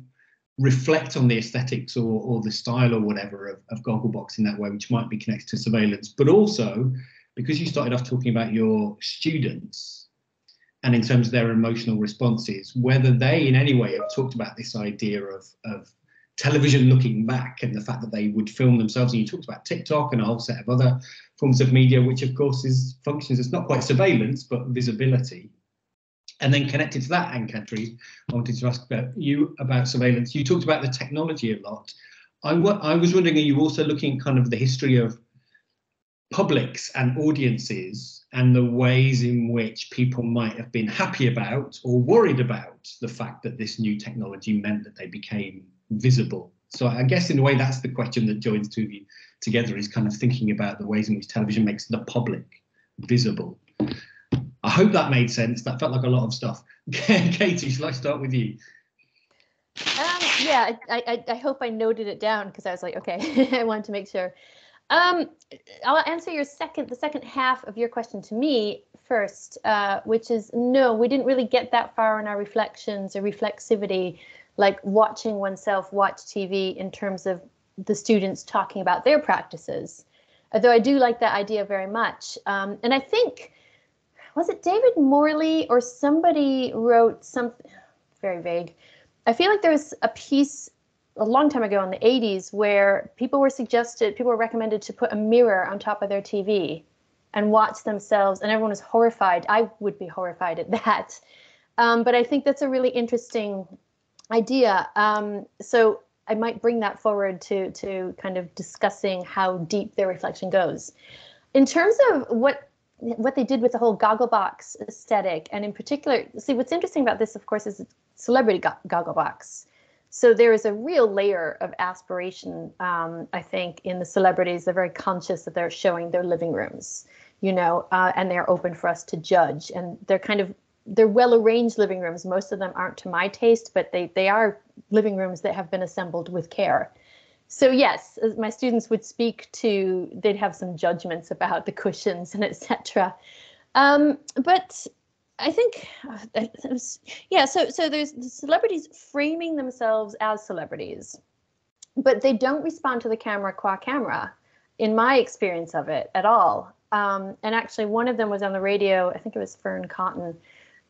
reflect on the aesthetics or, or the style or whatever of, of Gogglebox in that way, which might be connected to surveillance, but also because you started off talking about your students and in terms of their emotional responses, whether they in any way have talked about this idea of, of television looking back and the fact that they would film themselves. And you talked about TikTok and a whole set of other forms of media, which of course is functions as not quite surveillance, but visibility. And then connected to that, Anne-Katrin, I wanted to ask about you about surveillance. You talked about the technology a lot. I, I was wondering, are you also looking kind of the history of publics and audiences and the ways in which people might have been happy about or worried about the fact that this new technology meant that they became visible. So I guess in a way that's the question that joins two of you together is kind of thinking about the ways in which television makes the public visible. I hope that made sense. That felt like a lot of stuff. [LAUGHS] Katie, shall I start with you? Um, yeah, I, I, I hope I noted it down because I was like, okay, [LAUGHS] I wanted to make sure. Um, I'll answer your second, the second half of your question to me first, uh, which is no, we didn't really get that far in our reflections or reflexivity, like watching oneself watch TV in terms of the students talking about their practices. Although I do like that idea very much. Um, and I think was it David Morley or somebody wrote something very vague. I feel like there was a piece a long time ago in the 80s where people were suggested, people were recommended to put a mirror on top of their TV and watch themselves, and everyone was horrified. I would be horrified at [LAUGHS] that. Um, but I think that's a really interesting idea. Um, so I might bring that forward to to kind of discussing how deep their reflection goes. In terms of what what they did with the whole Gogglebox aesthetic, and in particular, see what's interesting about this, of course, is celebrity go- Gogglebox. So there is a real layer of aspiration, um, I think, in the celebrities. They're very conscious that they're showing their living rooms, you know, uh, and they're open for us to judge. And they're kind of they're well arranged living rooms. Most of them aren't to my taste, but they they are living rooms that have been assembled with care. So yes, my students would speak to, they'd have some judgments about the cushions and etc. Um, but I think, uh, was, yeah. So so there's the celebrities framing themselves as celebrities, but they don't respond to the camera qua camera, in my experience of it at all. Um, and actually, one of them was on the radio. I think it was Fearne Cotton.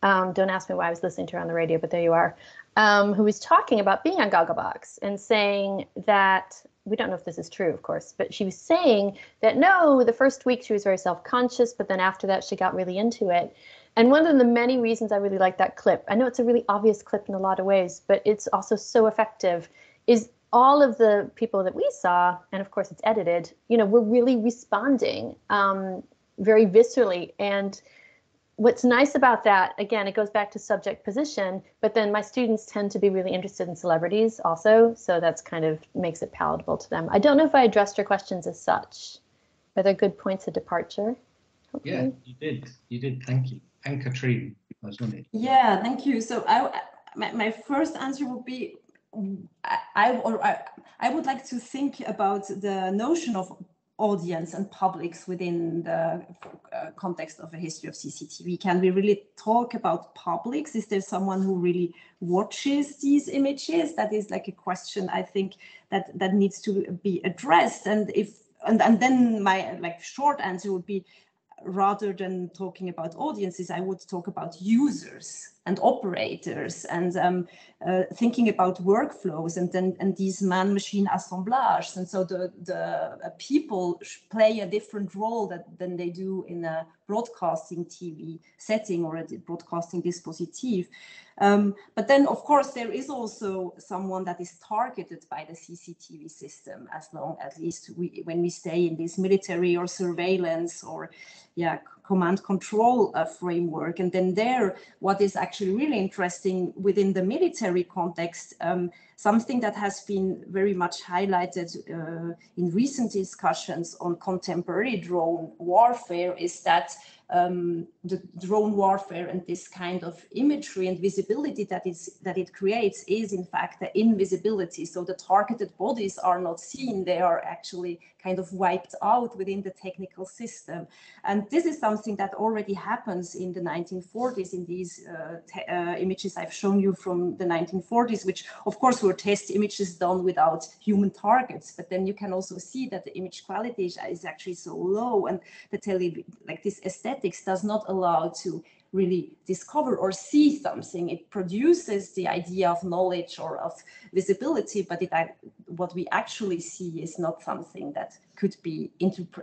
Um, don't ask me why I was listening to her on the radio, but there you are. Um, who was talking about being on Gogglebox and saying that we don't know if this is true, of course, but she was saying that no, the first week she was very self conscious, but then after that she got really into it. And one of the many reasons I really like that clip, I know it's a really obvious clip in a lot of ways, but it's also so effective, is all of the people that we saw, and of course it's edited, you know, were really responding um, very viscerally. And what's nice about that, again, it goes back to subject position, but then my students tend to be really interested in celebrities also. So that's kind of makes it palatable to them. I don't know if I addressed your questions as such. Are there good points of departure? Hopefully. Yeah, you did. You did. Thank you Anne-Katrin. Yeah, thank you. So I, my, my first answer would be I, or I, I would like to think about the notion of audience and publics within the uh, context of a history of CCTV. Can we really talk about publics? Is there someone who really watches these images? That is like a question I think that that needs to be addressed. And if and, and then my like short answer would be rather than talking about audiences, I would talk about users and operators and um, uh, thinking about workflows and then and these man-machine assemblages. And so the, the uh, people play a different role that, than they do in a broadcasting TV setting or a broadcasting dispositif. Um, but then, of course, there is also someone that is targeted by the CCTV system, as long at least we, when we stay in this military or surveillance or yeah command control uh, framework. And then there, what is actually really interesting within the military context, um, something that has been very much highlighted uh, in recent discussions on contemporary drone warfare is that um, the drone warfare and this kind of imagery and visibility that is that it creates is in fact the invisibility. So the targeted bodies are not seen; they are actually kind of wiped out within the technical system. And this is something that already happens in the 1940s in these uh, uh, images I've shown you from the 1940s, which of course were test images done without human targets. But then you can also see that the image quality is actually so low and the tele like this aesthetics does not allow to really discover or see something. It produces the idea of knowledge or of visibility, but it, what we actually see is not something that could be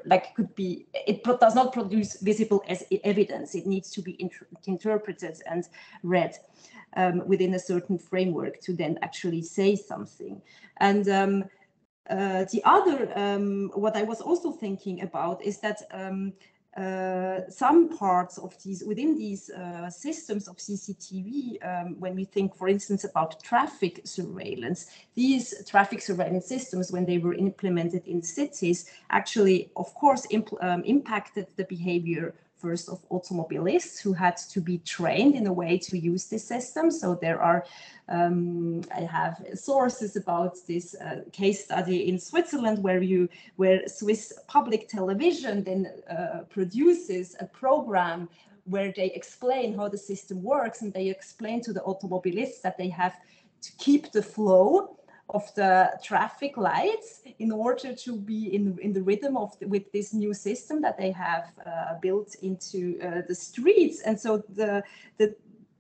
like could be. It does not produce visible as evidence. It needs to be inter interpreted and read. Um, within a certain framework to then actually say something. And um, uh, the other, um, what I was also thinking about is that um, some parts of these within these uh, systems of CCTV, um, when we think, for instance, about traffic surveillance, these traffic surveillance systems, when they were implemented in cities, actually, of course, imp um, impacted the behavior first of automobilists who had to be trained in a way to use this system. So there are, um, I have sources about this uh, case study in Switzerland where you, where Swiss public television then uh, produces a program where they explain how the system works and they explain to the automobilists that they have to keep the flow of the traffic lights in order to be in, in the rhythm of the, with this new system that they have uh, built into uh, the streets. And so the, the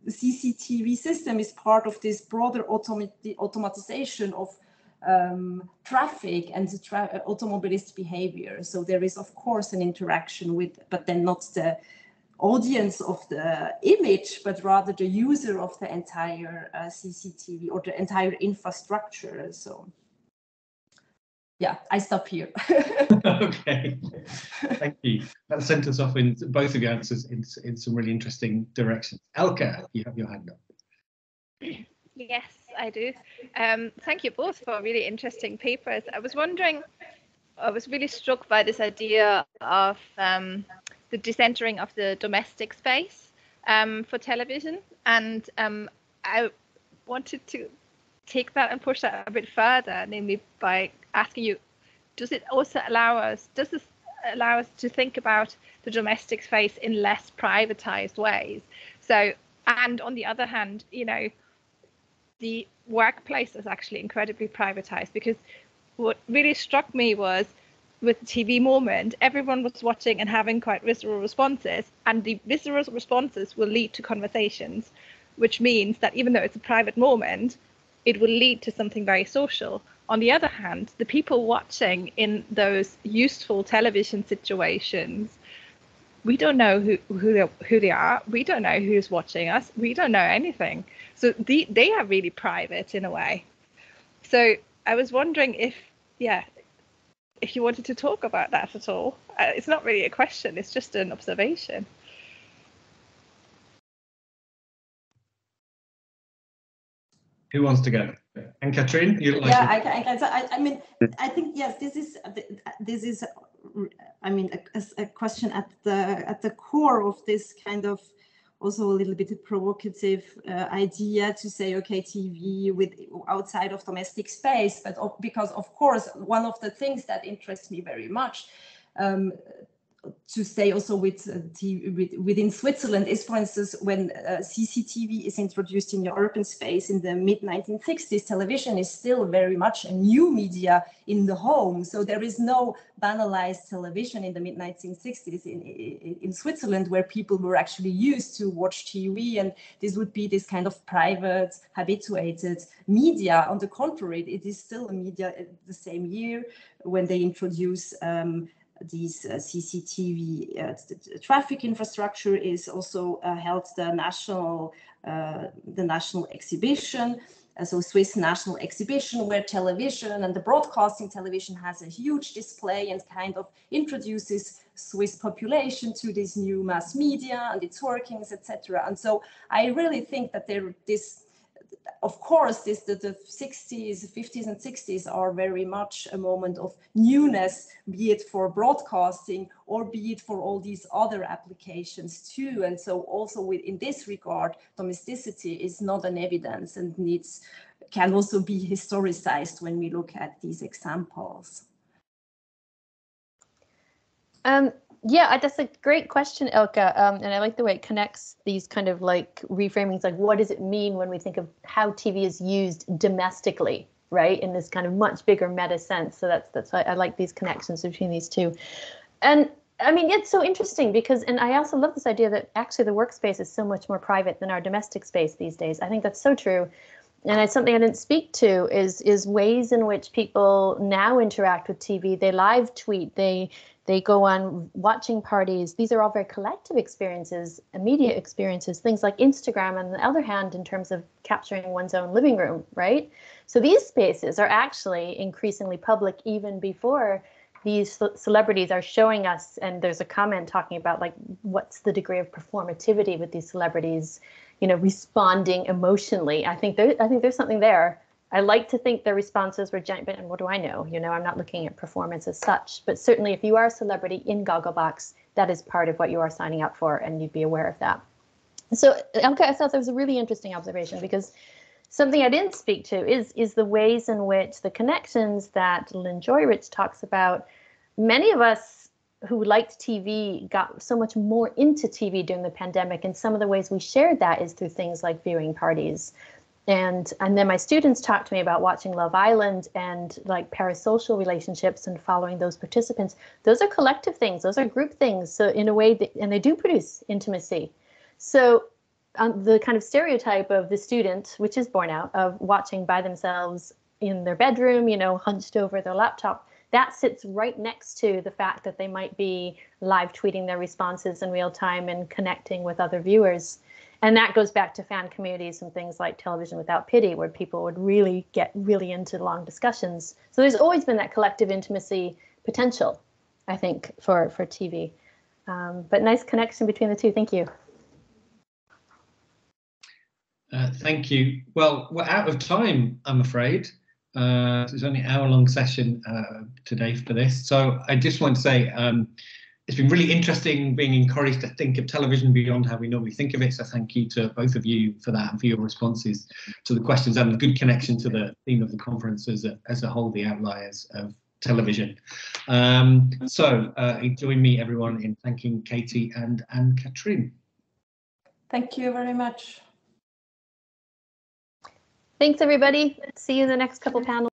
CCTV system is part of this broader automat automatization of um, traffic and the tra automobilist behavior. So there is, of course, an interaction with, but then not the audience of the image, but rather the user of the entire uh, CCTV or the entire infrastructure. So yeah, I stop here. [LAUGHS] okay, thank you. That sent us off in both of your answers in, in some really interesting directions. Elke, you have your hand up. Yes, I do. Um, thank you both for really interesting papers. I was wondering, I was really struck by this idea of um, the decentering of the domestic space um, for television, and um, I wanted to take that and push that a bit further, namely by asking you, does it also allow us, does this allow us to think about the domestic space in less privatized ways? So, and on the other hand, you know, the workplace is actually incredibly privatized because what really struck me was with the TV moment, everyone was watching and having quite visceral responses, and the visceral responses will lead to conversations, which means that even though it's a private moment, it will lead to something very social. On the other hand, the people watching in those useful television situations, we don't know who who they, who they are. We don't know who's watching us. We don't know anything. So the, they are really private in a way. So I was wondering if, yeah, if you wanted to talk about that at all. Uh, it's not really a question, it's just an observation. Who wants to go? Anne-Katrin, you like yeah, I, I, I, I mean, I think yes, this is this is, I mean, a, a question at the at the core of this kind of also a little bit provocative uh, idea to say, okay, TV with outside of domestic space, but of, because of course, one of the things that interests me very much um, to stay also with, uh, with, within Switzerland is, for instance, when uh, CCTV is introduced in the urban space in the mid 1960s, television is still very much a new media in the home. So there is no banalized television in the mid 1960s in, in, in Switzerland where people were actually used to watch TV, and this would be this kind of private, habituated media. On the contrary, it is still a media uh, the same year when they introduce. Um, these uh, CCTV uh, traffic infrastructure is also uh, held the national uh, the national exhibition. Uh, so Swiss national exhibition where television and the broadcasting television has a huge display and kind of introduces Swiss population to this new mass media and its workings, etc. And so I really think that there this of course, this, the, the 60s, 50s, and 60s are very much a moment of newness, be it for broadcasting or be it for all these other applications too. And so, also with, in this regard, domesticity is not an evidence and needs can also be historicized when we look at these examples. Um, yeah, that's a great question, Elke. Um, and I like the way it connects these kind of like reframings. Like, what does it mean when we think of how TV is used domestically, right? In this kind of much bigger meta sense. So that's that's why I like these connections between these two. And I mean, it's so interesting because, and I also love this idea that actually the workspace is so much more private than our domestic space these days. I think that's so true and it's something I didn't speak to is is ways in which people now interact with TV. They live tweet, they they go on watching parties. These are all very collective experiences, immediate experiences, things like Instagram, on the other hand, in terms of capturing one's own living room, right? So these spaces are actually increasingly public even before these celebrities are showing us. And there's a comment talking about like what's the degree of performativity with these celebrities, you know, responding emotionally. I think there, I think there's something there I like to think their responses were genuine, but what do I know? You know, I'm not looking at performance as such, but certainly if you are a celebrity in Gogglebox, that is part of what you are signing up for, and you'd be aware of that. So, Elke, I thought that was a really interesting observation because something I didn't speak to is is the ways in which the connections that Lynne Joyrich talks about. Many of us who liked TV got so much more into TV during the pandemic, and some of the ways we shared that is through things like viewing parties and and then my students talk to me about watching love island and like parasocial relationships and following those participants. Those are collective things. Those are group things. So in a way that, and they do produce intimacy. So um, the kind of stereotype of the student which is born out of watching by themselves in their bedroom you know hunched over their laptop that sits right next to the fact that they might be live tweeting their responses in real time and connecting with other viewers. And that goes back to fan communities and things like Television Without Pity, where people would really get really into long discussions. So there's always been that collective intimacy potential, I think, for, for TV. Um, but nice connection between the two. Thank you. Uh, thank you. Well, we're out of time, I'm afraid. Uh, it's only an hour-long session uh, today for this. So I just want to say um, it's been really interesting being encouraged to think of television beyond how we normally think of it. So thank you to both of you for that and for your responses to the questions and a good connection to the theme of the conference as a, as a whole, the outliers of television. Um, so uh, join me, everyone, in thanking Katie and Anne-Katrin. Thank you very much. Thanks, everybody. See you in the next couple panels.